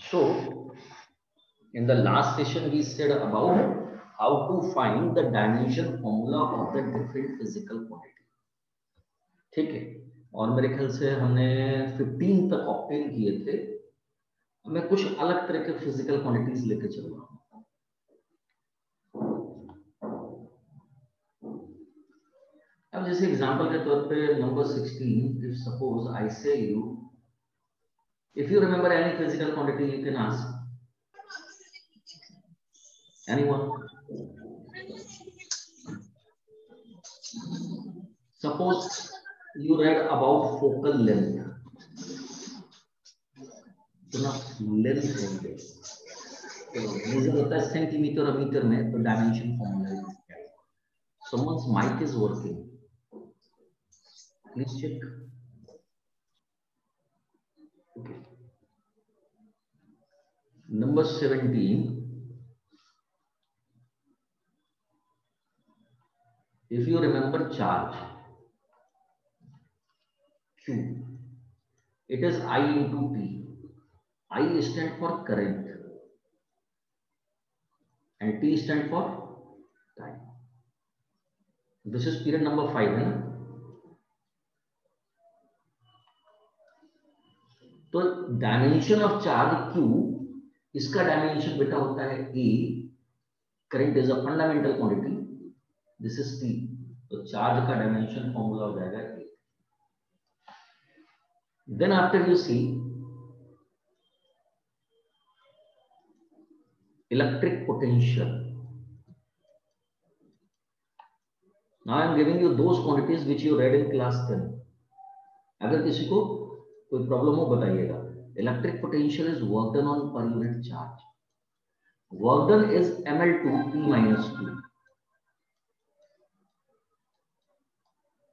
So, in the last session, we said about how to find the dimension formula of the different physical quantity. ठीक है और मेरे ख्याल से हमने 15 तक ऑप्टेन किए थे मैं कुछ अलग तरह के फ़िज़िकल क्वांटिटीज लेके चल रहा हूँ अब जैसे एग्जांपल के तौर पे number 16 if suppose I say you If you remember any physical quantity you can ask anyone suppose you read about focal length तो ना लेंथ होंगे तो मेजर होता है सेंटीमीटर और मीटर में तो डायमेंशन फॉर्मूला है someone's mic is working Please check. Number 17. If you remember charge, Q, it is I into T. I stand for current and T stand for time. This is period number 5. Right? तो dimension of charge Q इसका dimension बेटा होता है A current is a fundamental quantity this is T तो charge का dimension formula हो जाएगा A then after you see electric potential now I am giving you those quantities which you read in class 10 अगर किसी को कोई problem हो, बताइएगा। Electric potential is work done on per unit charge work done is ML two P minus two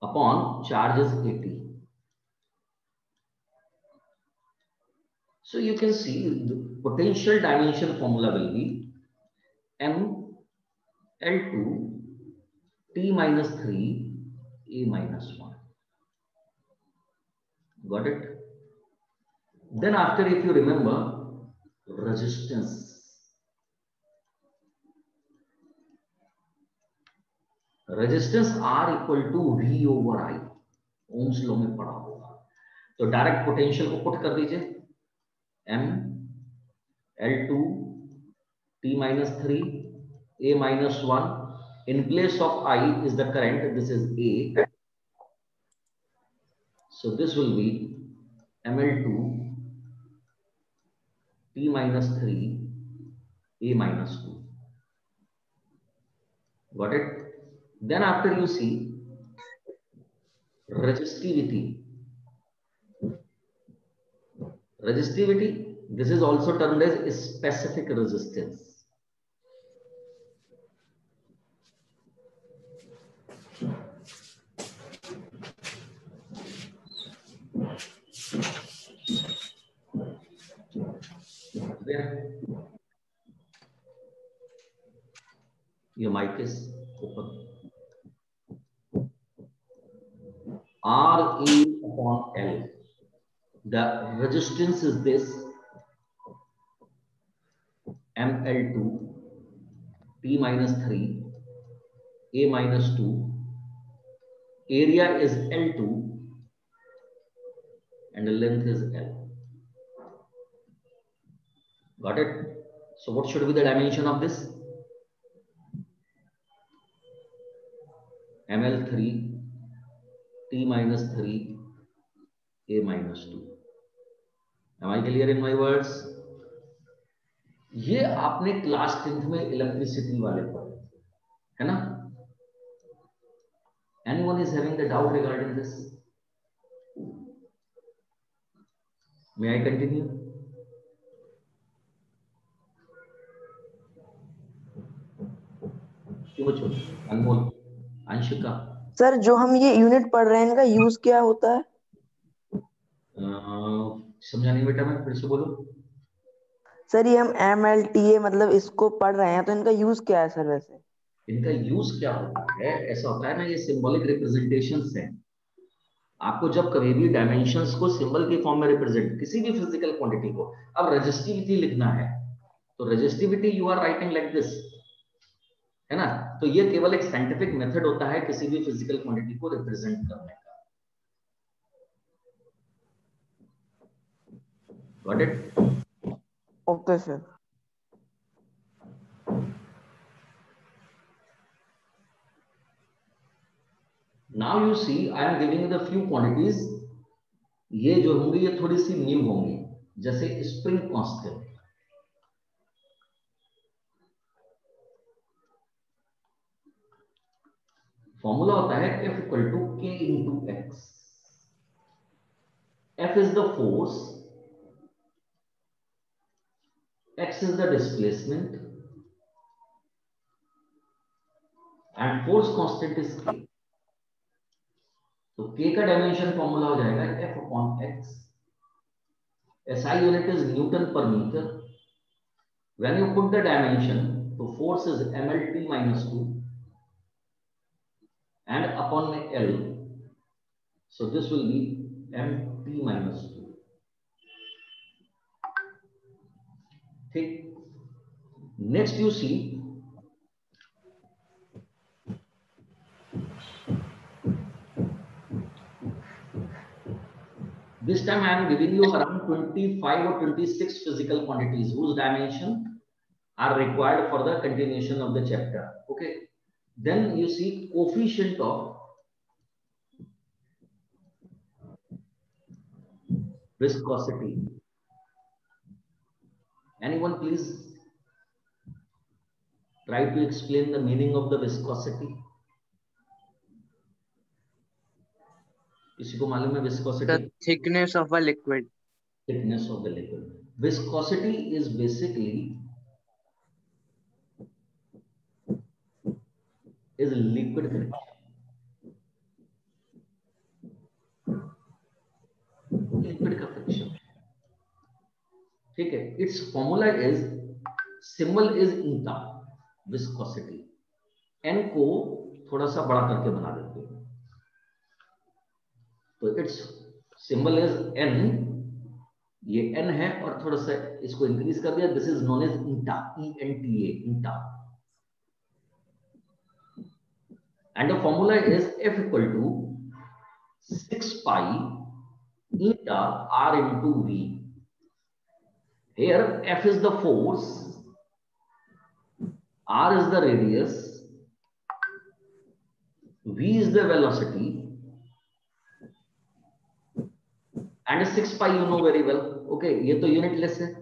upon charges AT so you can see the potential dimension formula will be m l2 t minus 3 a minus 1 got it? then after, if you remember, resistance. Resistance R equal to V over I Ohm's law में पड़ा होगा। तो direct potential को put कर दीजिए। M L two T minus three A minus one in place of I is the current this is A so this will be M L two t minus three a minus 2 got it then after you see resistivity resistivity this is also termed as specific resistance there. Your mic is open. R E upon L. The resistance is this ML2 T minus 3 A minus 2 area is L2 and the length is L. Got it? So what should be the dimension of this? ML3, T minus 3, A minus 2. Am I clear in my words? ये आपने class tenth में electricity वाले पढ़े है ना anyone is having the doubt regarding this may i continue Anmol Anshika sir जो हम ये यूनिट पढ़ रहे हैं इनका यूज़ क्या होता है? समझा नहीं बेटा मैं फिर से बोलो। सर ये हम एम एल टी ए मतलब इसको पढ़ रहे हैं तो इनका यूज़ क्या है सर वैसे? इनका यूज़ क्या होता है? ऐसा होता है ना ये सिंबॉलिक रिप्रेजेंटेशन है। आपको जब कभी भी डायमेंशंस को सिंबल के फॉर्म में रिप्रेजेंट किसी भी फ़िज़िकल क्वांटिटी को अब रजिस्टिविटी लिखना है तो resistivity you are writing like this है ना? तो ये केवल एक साइंटिफिक मेथड होता है किसी भी फ़िज़िकल क्वांटिटी को रिप्रेजेंट करने का। Now you see I am giving the few quantities ये जो होंगी ये थोड़ी सी न्यू होंगी जैसे स्प्रिंग कांस्टेंट फॉर्मूला होता है F equal to K into X F is the force X is the displacement and force constant is K तो k का डायमेंशन फॉर्मूला हो जाएगा f upon X SI unit is newton per metre when you put the dimension तो force is mlt माइनस 2 and upon L so this will be mt minus 2 ठीक next you see This time I am giving you around 25 or 26 physical quantities whose dimension are required for the continuation of the chapter. Okay Then you see coefficient of viscosity. Anyone please try to explain the meaning of the viscosity. किसी को मालूम है viscosity the thickness of a liquid thickness of the liquid viscosity is is liquid friction liquid का friction ठीक है? Its formula is, symbol is eta, viscosity. N को थोड़ा सा बड़ा करके बना देते हैं। तो इट्स सिंबल इज़ एन ये एन है और थोड़ा सा इसको इंक्रीज कर दिया। This is known as eta E N T A eta and the formula is F equal to six pi eta R into V here f is the force r is the radius v is the velocity and 6 pi you know very well okay ये तो unitless है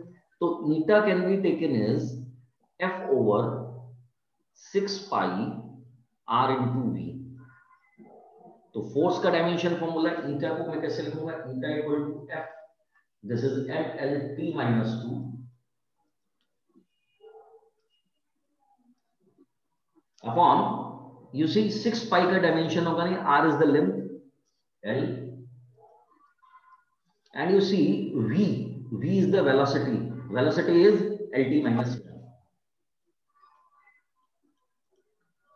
तो eta can be taken as f over 6 pi r into v. तो force का dimension formula eta को मैं कैसे लिखूँगा? Eta equal to F this is M L T minus two upon you see six pi का dimension होगा नहीं? R is the length L and you see v. V is the velocity. Velocity is lt minus v.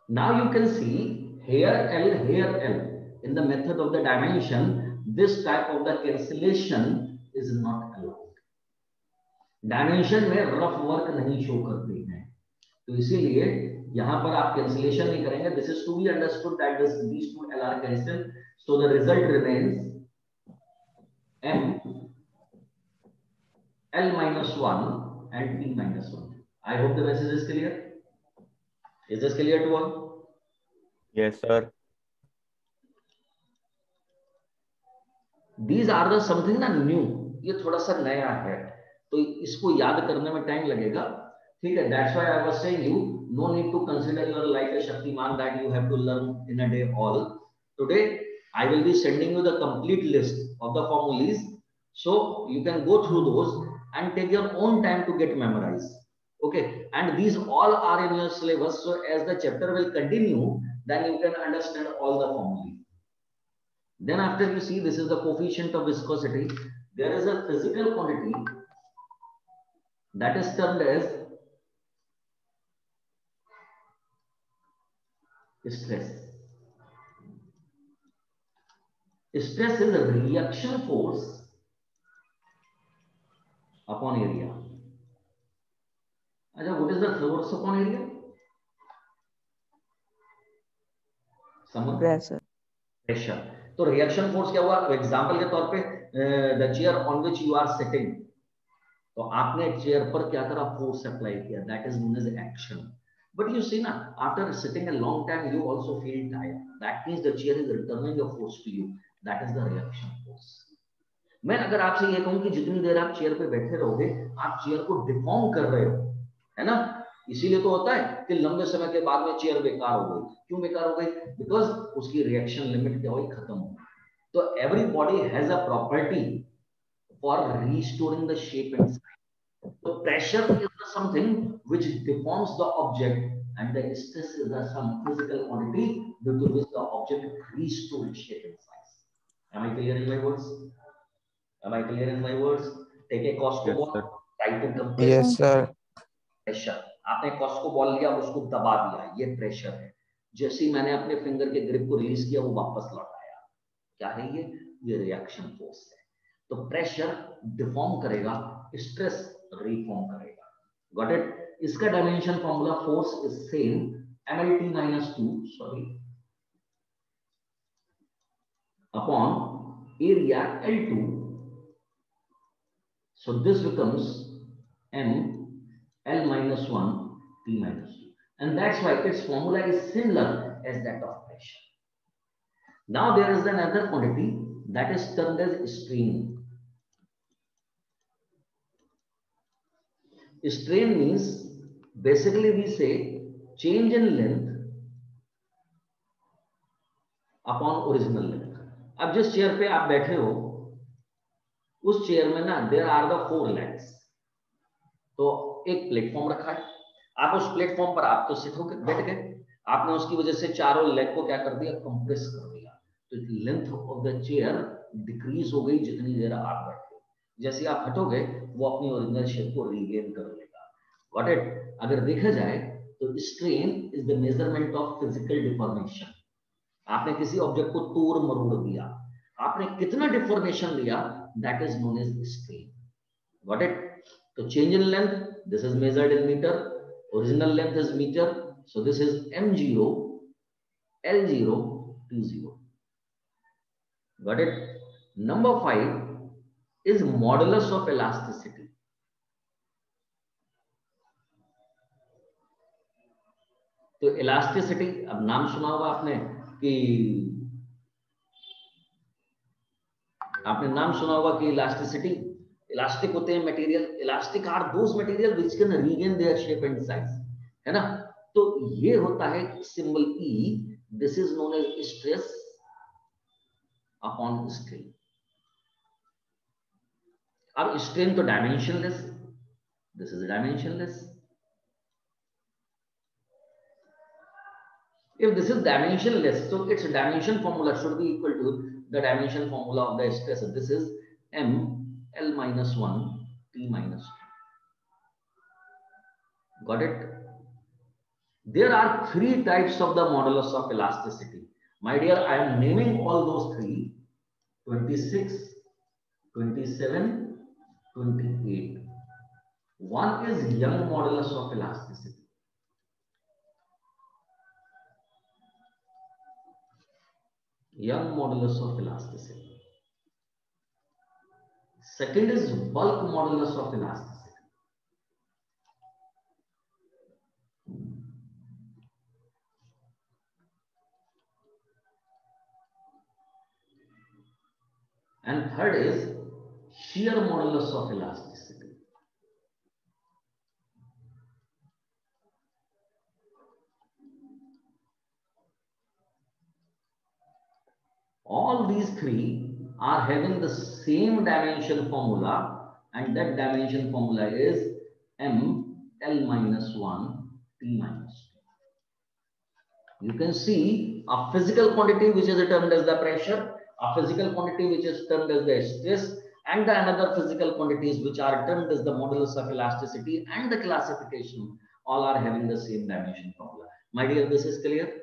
now you can see here l here l in the method of the dimension this type of the cancellation is not allowed dimension में rough work नहीं show करते हैं तो इसीलिए यहाँ पर आप cancellation नहीं करेंगे this is to be understood that this these two L are cancel so the result remains m l minus 1 and t minus 1 i hope the message is clear is this clear to all Yes, sir. these are the something ना new ये थोड़ा सा नया है तो इसको याद करने में टाइम लगेगा ठीक है that's why I was saying you know need to consider your life a Shaktimaan that you have to learn in a day all today I will be sending you the complete list of the formulas. So you can go through those and take your own time to get memorized. Okay. And these all are in your syllabus. So as the chapter will continue, then you can understand all the formulas. Then after you see, this is the coefficient of viscosity. There is a physical quantity that is termed as stress. stress is a reaction force upon area अच्छा what is the force upon area? Pressure pressure तो reaction force क्या हुआ? Example के तौर पे the chair on which you are sitting तो आपने chair पर क्या करा? फोर्स अप्लाई किया. That is known as action but you see ना after sitting a long time you also feel tired that means the chair is returning your force to you that is the reaction force मैं अगर आपसे ये कहूँ कि जितनी देर आप चेयर पे बैठे रहोगे आप चेयर को डिफॉर्म कर रहे हो है ना? इसीलिए तो होता है कि लंबे समय के बाद में चेयर बेकार हो गई। क्यों बेकार हो गई? बिकॉज़ उसकी रिएक्शन लिमिट क्या हुई? खत्म हो तो every body has a property for restoring the shape and size तो pressure is the something which deforms the object and the stress is the some physical quantity due to which the object restore shape and size. Am i clear in my words? Am i clear in my words? Take a cos Yes, ball sir. try to compress Yes, sir. Pressure आपने Costco ball लिया उसको दबा दिया। ये pressure है। जैसे ही मैंने अपने फिंगर के ग्रिप को रिलीज़ किया, वो वापस लौट आया। क्या है ये? ये रिएक्शन फोर्स है। तो प्रेशर डिफॉर्म करेगा स्ट्रेस रिफॉर्म करेगा। गॉट इट इसका dimension formula force is same mlt minus 2 sorry upon area L2 so this becomes m L minus 1, P minus 2. And that's why its formula is similar as that of pressure. Now there is another quantity that is termed as strain. Strain means basically we say change in length upon original length. अब जिस chair पे आप बैठे हो उस chair में ना there are the four legs तो एक प्लेटफॉर्म रखा है। आप उस प्लेटफॉर्म पर आप तो सिट होकर बैठ गए। आपने उसकी वजह से चारों लेग को क्या कर दिया? कंप्रेस कर दिया। तो length of the chair decrease हो गई जितनी देर आप बैठे। जैसे आप हटोगे वो अपनी ओरिजिनल शेप को रीगेन कर लेगा। गॉट इट अगर देखा जाए तो strain is the measurement of physical deformation आपने किसी ऑब्जेक्ट को तोड़ मरोड़ दिया। आपने कितना डिफॉर्मेशन लिया? That is known as strain got it तो change in length, this is measured in meter. Original length is meter. So this is M0, L0, T0. Got it? Number five is modulus of elasticity. तो elasticity अब नाम सुना होगा आपने कि आपने नाम सुना होगा कि इलास्टिसिटी इलास्टिक होते हैं material elastic are those material which can regain their shape and size है ना? तो ये होता है symbol E this is known as stress upon strain अब स्ट्रेन तो dimensionless this is dimensionless if this is dimensionless, so its dimension formula should be equal to the dimension formula of the stress. This is m L minus 1, T minus 2. Got it? There are three types of the modulus of elasticity. My dear, I am naming all those three 26, 27, 28. One is young modulus of elasticity. Young modulus of elasticity. Second is bulk modulus of elasticity. And third is shear modulus of elasticity. All these three are having the same dimension formula and that dimension formula is m l minus 1 t minus 2. You can see a physical quantity which is termed as the pressure, a physical quantity which is termed as the stress and the another physical quantities which are termed as the modulus of elasticity and the classification all are having the same dimension formula. My dear, this is clear?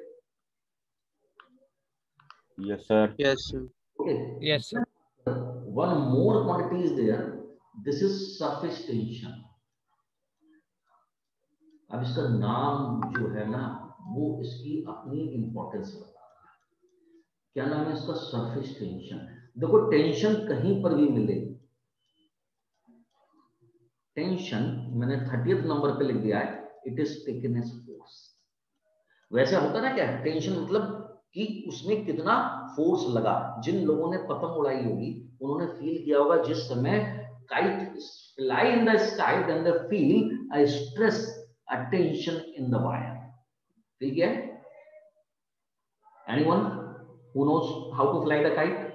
Yes, sir. Yes, sir. Okay. Yes, sir. one more quantity is there. This is surface tension अब इसका नाम जो है ना वो इसकी अपनी importance बता रहा है। क्या नाम है इसका? सरफेस टेंशन देखो टेंशन कहीं पर भी मिले। टेंशन मैंने थर्टियथ नंबर पे लिख दिया है it is taken as force वैसे होता ना क्या? टेंशन मतलब कि उसमें कितना फोर्स लगा। जिन लोगों ने पतंग उड़ाई होगी उन्होंने फील किया होगा जिस समय kite fly in the sky then they feel a stress a tension in the wire ठीक है? Anyone who knows how to fly the kite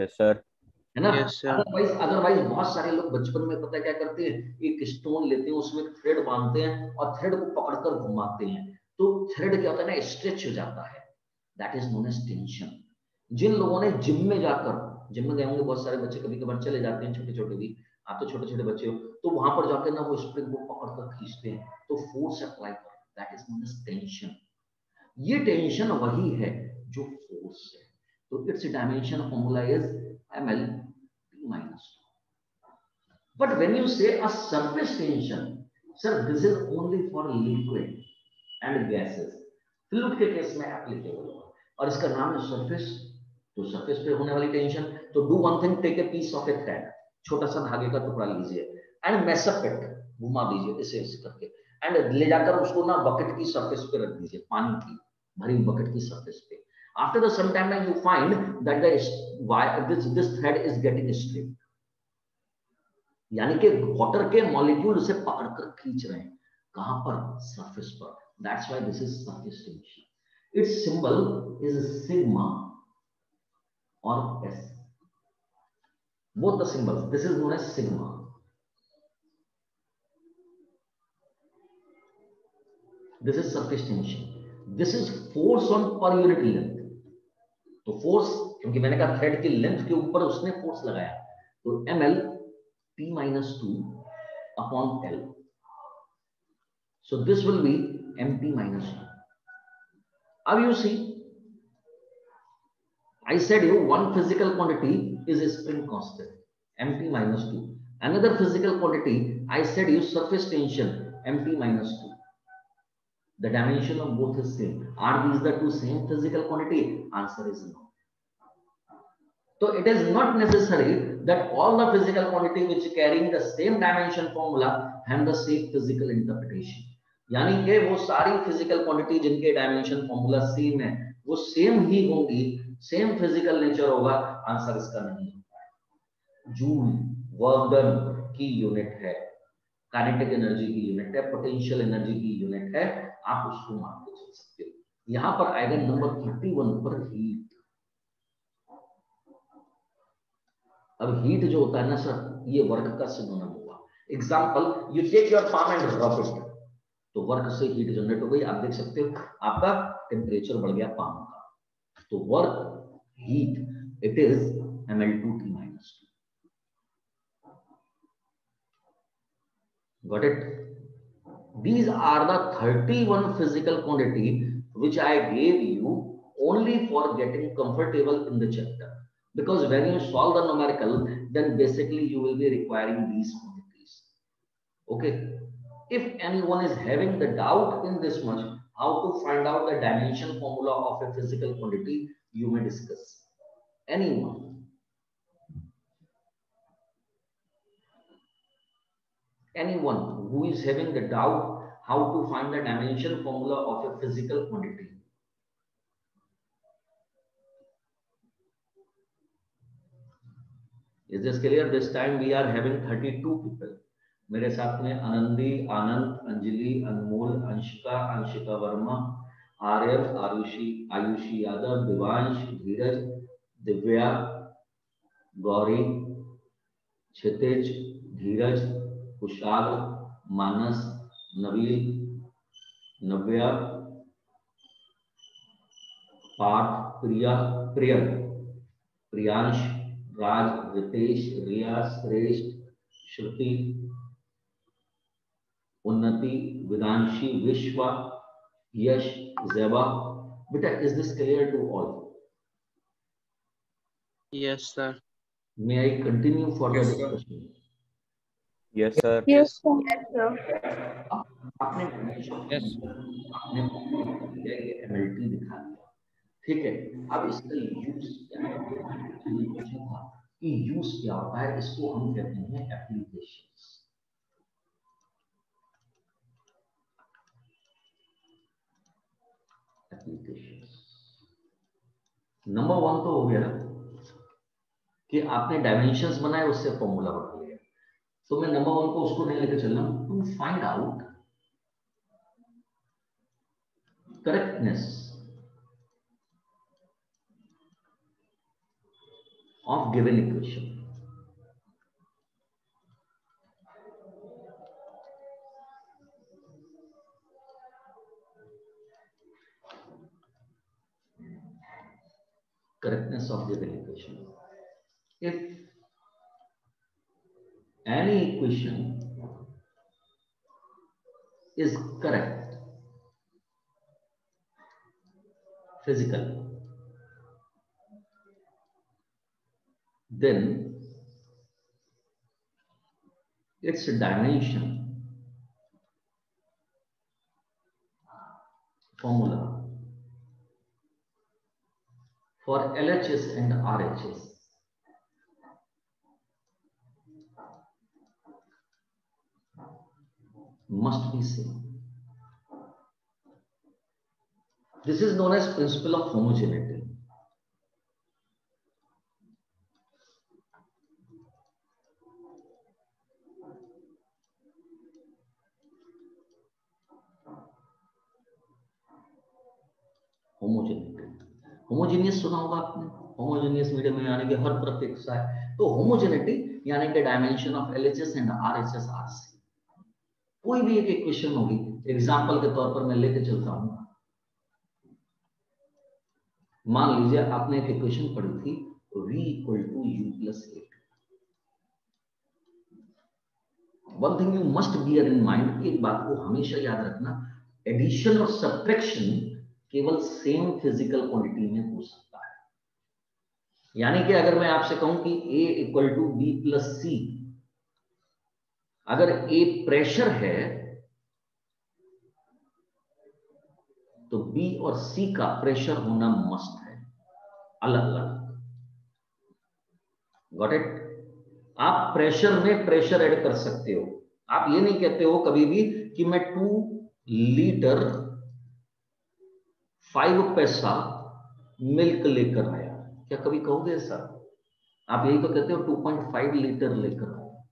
Yes, sir. है ना? अदरवाइज़ अदरवाइज़ बहुत सारे लोग बचपन में पता है क्या करते हैं? एक स्टोन लेते हैं उसमें थ्रेड बांधते हैं और थ्रेड को पकड़कर घुमाते हैं। तो थ्रेड क्या होता है ना? स्ट्रेच हो जाता है। That is known as tension जिन लोगों ने जिम में जाकर जिम में गए होंगे बहुत सारे बच्चे, कभी कभार चले जाते हैं छोटे छोटे भी। आप तो छोटे छोटे बच्चे हो। तो वहाँ पर जाकर ना वो स्प्रिंग को पकड़कर खींचते हैं। तो फोर्स अप्लाई कर that is known as tension ये टेंशन वही है जो फोर्स है। तो its dimension formula is minus 2 but when you say a surface tension, sir, this is only for liquid and gases. Fluid के केस में applicable होगा और इसका नाम है सरफेस तो सरफेस पे होने वाली टेंशन तो do one thing take a piece of a thread छोटा सा धागे का टुकड़ा लीजिए एंड मैसअप इट घुमा दीजिए इसे इसे करके एंड ले जाकर उसको ना बकेट की सरफेस पे रख दीजिए, पानी की, भरी बकेट की सरफेस पे। After the some time you find that the why this this thread is getting stripped यानी कि वाटर के मॉलिक्यूल उसे पकड़कर खींच रहे हैं, कहाँ पर? सरफेस पर। That's why this is surface tension its symbol is sigma और S both the symbols this is known as sigma this is surface tension this is force on per unit length तो force क्योंकि मैंने कहा thread की length के ऊपर उसने force लगाया तो M L P minus two upon L so this will be M P minus two Now you see, I said you one physical quantity is a spring constant, mt minus 2. Another physical quantity, I said you surface tension, mt minus 2. The dimension of both is same. Are these the two same physical quantity? Answer is no. So it is not necessary that all the physical quantity which carrying the same dimension formula have the same physical interpretation. यानी कि वो सारी physical quantity जिनके dimension formula same है, वो same ही होंगी same physical nature होगा आंसर इसका नहीं होता है। जूल वर्क की यूनिट है काइनेटिक एनर्जी की यूनिट है पोटेंशियल एनर्जी की यूनिट है, आप उसको मान के चल सकते हो। यहाँ पर आएगा नंबर 31 पर हीट अब हीट जो होता है ना सर ये वर्क का सिनोनिम हुआ example you take your palm and rub it तो वर्क से हीट जनरेट हो गई, आप देख सकते हो, आपका टेम्परेचर बढ़ गया पाम का। तो work heat it is M L two T minus two got it these are thirty one physical quantity which I gave you only for getting comfortable in the chapter because when you solve the numerical, then basically you will be requiring these quantities. Okay? If anyone is having the doubt in this much how to find out the dimension formula of a physical quantity you may discuss. Anyone? Anyone who is having the doubt how to find the dimension formula of a physical quantity. Is this clear? This time we are having 32 people मेरे साथ में आनंदी, आनंद, अंजलि, अनमोल, अंशिका अंशिका वर्मा, आर्यन आयुषी आयुषी यादव, दिवांश, धीरज, दिव्या, गौरी, क्षितिज, धीरज, कुशाल, मानस नवील नव्या, पार्थ, प्रिया प्रियन प्रियांश, राज, रितेश, रिया, श्रेष्ठ, श्रुति उन्नति विदांशी विश्वा यश जेबा बेटा is this clear to all Yes, sir. May I continue for the Yes, sir. discussion? Yes, sir. Yes, sir. आपने Yes. आपने MLT दिखा दिया ठीक है अब इसका यूज़ क्या है था कि यूज़ क्या होता है इसको हम कहते हैं एप्लीकेशंस एप्लीकेशंस नंबर वन तो हो गया कि आपने डायमेंशंस बनाए, उससे फॉर्मूला बना लिया तो मैं नंबर वन को उसको नहीं लेकर चल रहा हूँ to find out correctness of given equation. Correctness of the equation. If any equation is correct physically, then its dimension formula for LHS and RHS. Must be same. This is known as principle of homogeneity. homogeneity. Homogeneous सुना होगा आपने homogeneous medium में यानी कि हर तरफ़ एक सा है। तो होमोजेनिटी यानी कि dimension of LHS and RHS are see कोई भी एक इक्वेशन होगी एग्जांपल के तौर पर मैं लेके चलता हूँ। मान लीजिए आपने एक इक्वेशन पढ़ी थी, v equal to U plus at one thing you must bear in mind एक बात को हमेशा याद रखना एडिशन और सब्ट्रैक्शन केवल सेम फ़िज़िकल क्वांटिटी में हो सकता है। यानी कि अगर मैं आपसे कहूँ कि a equal to B plus C अगर ए प्रेशर है तो बी और सी का प्रेशर होना मस्ट है अलग अलग गॉट इट आप प्रेशर में प्रेशर ऐड कर सकते हो। आप ये नहीं कहते हो कभी भी कि मैं टू लीटर फाइव पैसा मिल्क लेकर आया। क्या कभी कहोगे सर आप यही तो कहते हो 2.5 लीटर लेकर आया।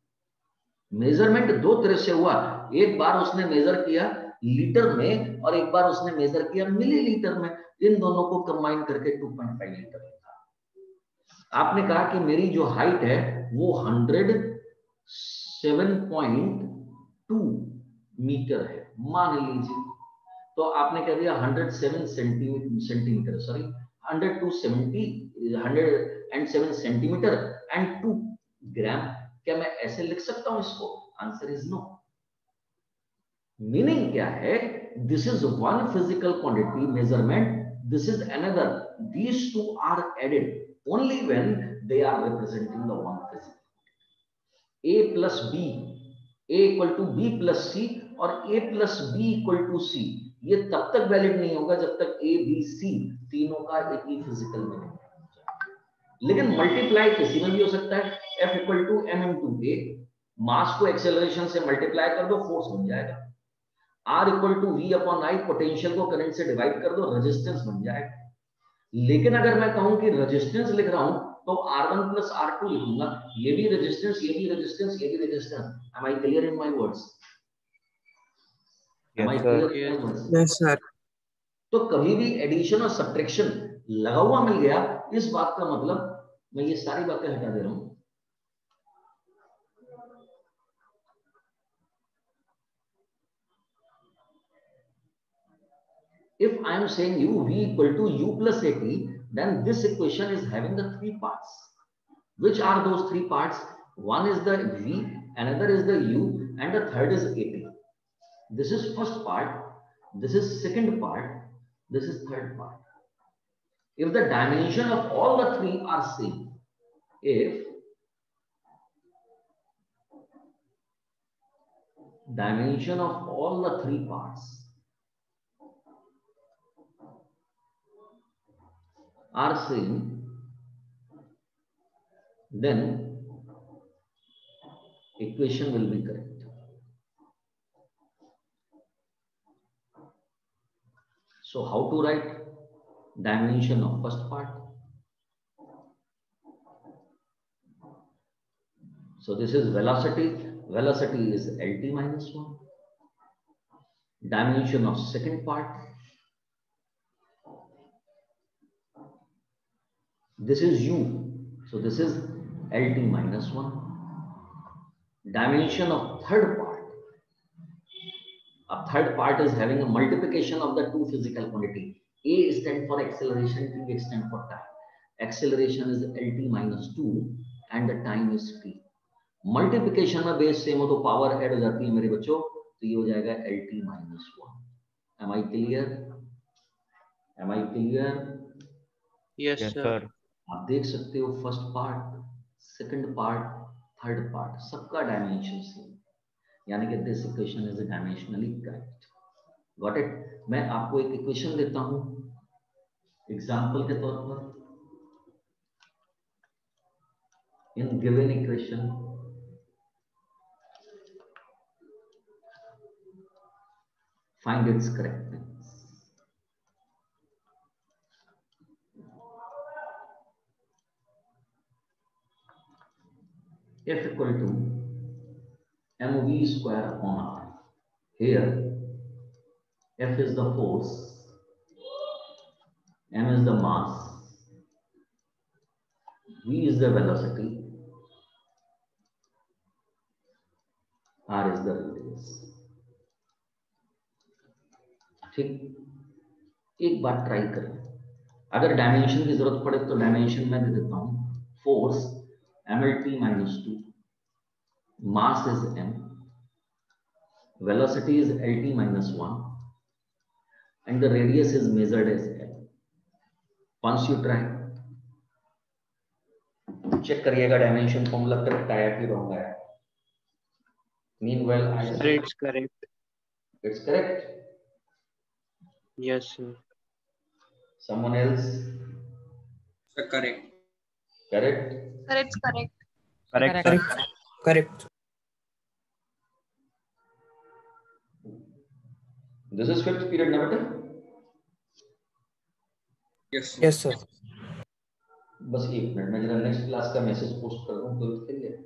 मेज़रमेंट दो तरह से हुआ। एक बार उसने मेजर किया लीटर में और एक बार उसने मेजर किया मिलीलीटर में। इन दोनों को कंबाइन करके 2.5 लीटर लिखा आपने कहा कि मेरी जो हाइट है, वो 107.2 मीटर है। मान लीजिए। तो आपने कह दिया? 107 centimetre sorry 170 107 centimetre and 2 gram क्या मैं ऐसे लिख सकता हूँ इसको? आंसर इज़ नो मीनिंग क्या है? This is one physical quantity measurement this is another these two are added only when they are representing the one physical a plus B a equal to B plus C और a plus B equal to C ये तब तक valid नहीं होगा जब तक A B C तीनों का एक ही फ़िज़िकल में नहीं लेकिन मल्टीप्लाई किसी में भी हो सकता है। F equal to M M to A mass को एक्सेलरेशन से मल्टीप्लाई कर दो फोर्स बन जाएगा। R equal to V upon I potential को करंट से डिवाइड कर दो रेजिस्टेंस बन जाएगा। लेकिन अगर मैं कहूँ कि रेजिस्टेंस लिख रहा हूँ तो आर वन प्लस R2 लिखूँगा। ये भी रेजिस्टेंस ये भी रेजिस्टेंस ये भी resistance am I clear in my words Yes, sir. तो कभी भी एडिशन और सब्ट्रैक्शन लगा हुआ मिल गया इस बात का मतलब मैं ये सारी बातें हटा दे रहा हूँ if i am saying u v equal to u plus at then this equation is having the three parts which are those three parts one is the v another is the u and the third is at this is first part. This is second part. This is third part. If the dimension of all the three are same if dimension of all the three parts are same, then equation will be correct. So how to write dimension of first part? So this is velocity. Velocity is Lt minus 1. Dimension of second part. This is u. So this is Lt minus 1. Dimension of third part. A third part is having a multiplication of the two physical quantity. A stands for acceleration, T stands for time. Acceleration is Lt minus 2 and the time is T. Multiplication में base same हो तो power add हो जाती है मेरे बच्चों तो ये हो जाएगा L T minus one am I clear am I clear sir. sir. आप देख सकते हो first part second part third part सबका डायमेंशन सेम यानी कि this equation is dimensionally correct got it मैं आपको एक इक्वेशन देता हूँ एग्जांपल के तौर पर। In given equation find its correctness. F equal to mv square upon r. Here, F is the force, m is the mass, v is the velocity, r is the radius. ठीक एक बार try करें अगर dimension की ज़रूरत पड़े तो dimension मैं दे देता हूँ force M L T minus two mass is m velocity is lt minus 1 and the radius is measured as l once you try check करिएगा डायमेंशन फॉर्मूला करेक्ट आया कि रॉन्ग आया meanwhile i Sir, it's correct. it's correct Yes, sir. someone else Sir, correct. correct Sir, it's correct. Correct, sir. Correct. This is fifth period ना बेटा Yes. sir. Yes, sir. बस एक minute मैं जरा next class का message post कर दूँ तो के लिए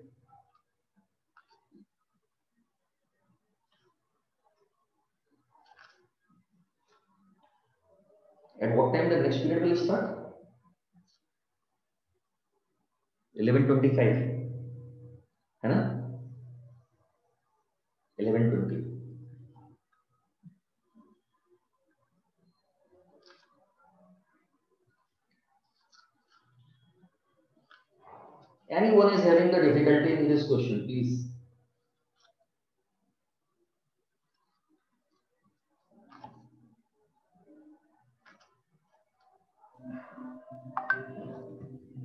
At what time the next period will start? 11:25 है ना 11:20 Anyone is having the difficulty in this question, please.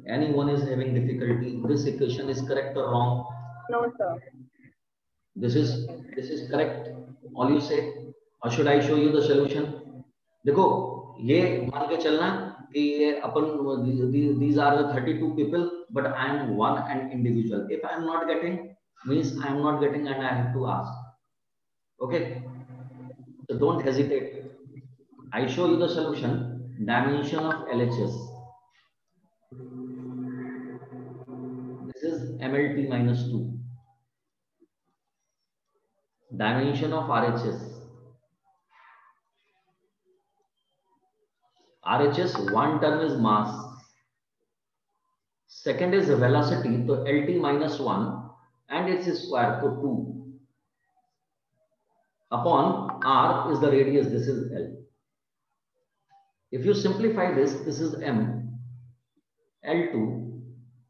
Anyone is having difficulty? This equation is correct or wrong? No, sir. This is this is correct. All you say, or should I show you the solution? देखो ये मान के चलना कि ये अपन these are the 32 people but I am one and individual. If I am not getting means I am not getting and I have to ask. Okay, so don't hesitate. I show you the solution. Dimension of LHS. This is MLT minus 2. Dimension of RHS. RHS, one term is mass. Second is velocity, so LT minus 1 and its square, so 2. Upon R is the radius, this is L. If you simplify this, this is M, L2,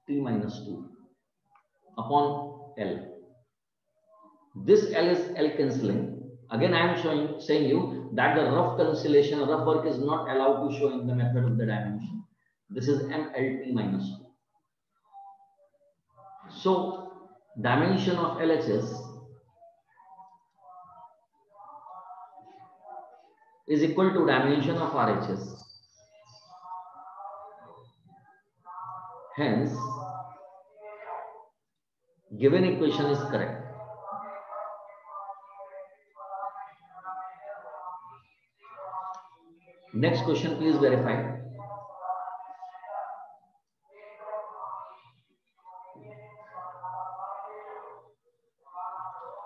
T minus 2 upon L. This L is L cancelling. Again, I am showing saying you that the rough cancellation, rough work is not allowed to show in the method of the dimension. This is MLT minus 2. So dimension of LHS is equal to dimension of RHS. Hence, given equation is correct. Next question, please verify.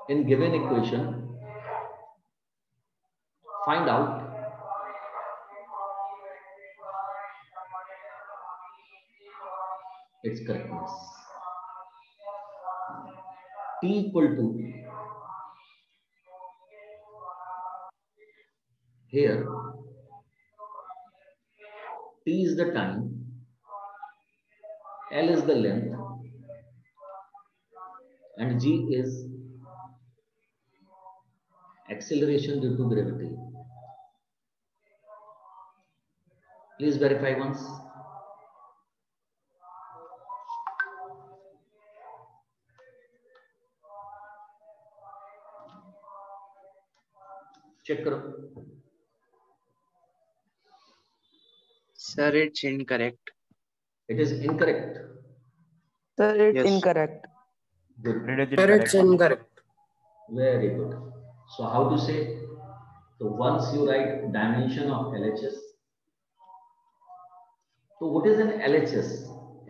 In given equation, find out its correctness. T equal to here T is the time, L is the length, and G is acceleration due to gravity. Please verify once. Check करो. Sir, it's incorrect. It is incorrect. Sir, it's Yes. incorrect. Good. It is Sir, it's incorrect. incorrect. Very good. So how to say? So once you write dimension of LHS. So what is an LHS?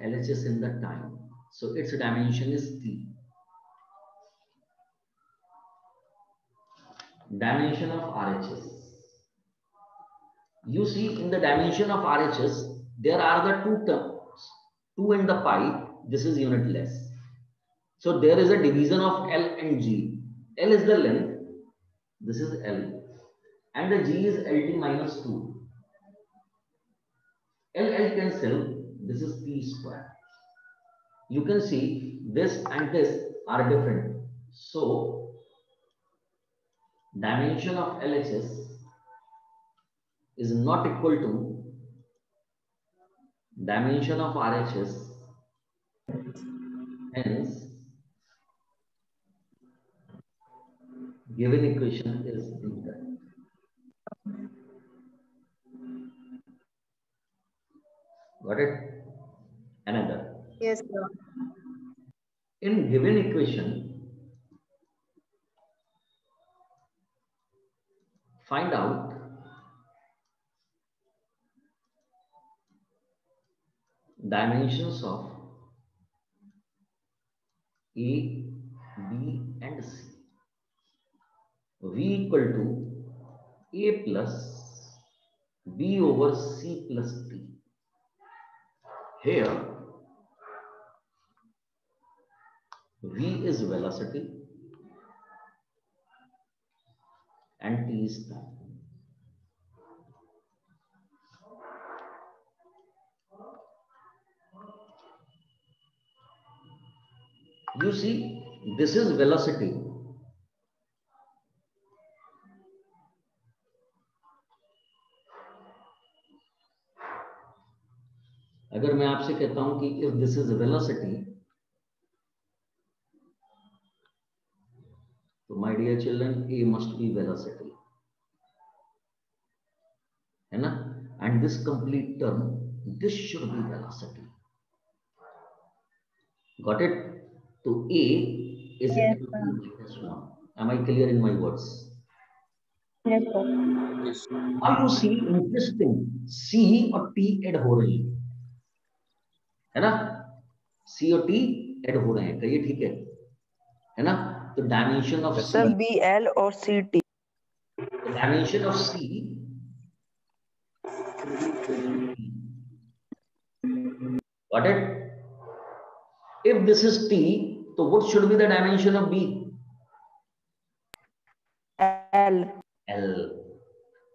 LHS in the time. So its dimension is T. Dimension of RHS. You see in the dimension of RHS, there are the two terms. 2 and the pi, this is unitless. So there is a division of L and G. L is the length, this is L, and the G is LT minus 2. L, L cancel, this is P square. You can see this and this are different. So, dimension of LHS is not equal to dimension of RHS. Hence, given equation is incorrect. Got it? Another. Yes, sir. In given equation, find out dimensions of A, B and C. V equal to A plus B over C plus T. Here, V is velocity and T is time. You see, this is velocity. अगर मैं आपसे कहता हूँ कि if this is velocity तो my dear children A must be velocity है ना? And this complete term this should be velocity got it तो A is Yes, equal to minus 1. Am I clear in my words? Yes, sir. Yes. Now you see interesting C और T add हो रही है है ना C और T add हो रहे हैं कहिए ठीक है है ना तो dimension of Sir, B, L or C, T. Dimension of C got it if this is T so what should be the dimension of B L. L.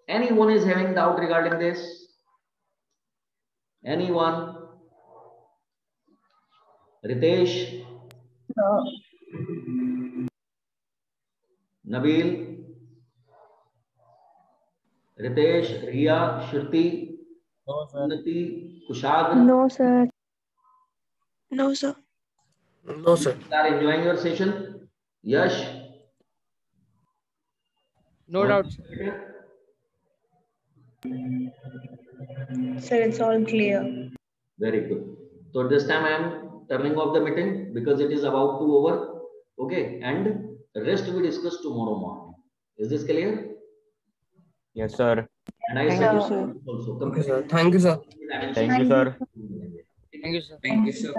Anyone is having doubt regarding this? Anyone? Ritesh, No. Nabil, Ritesh, Riya, Shruti, No, sir. Unnati, Kushag, No, sir. No, sir. No, sir. You are enjoying your session? Yash? No doubt. Sir, it's all clear. Very good. So this time I am turning off the meeting because it is about to over. Okay. And rest we discuss tomorrow morning. Is this clear? Yes, sir. And I Also. Thank you, sir. Thank you, sir. Thank you, sir. Thank you, sir. Thank you, sir.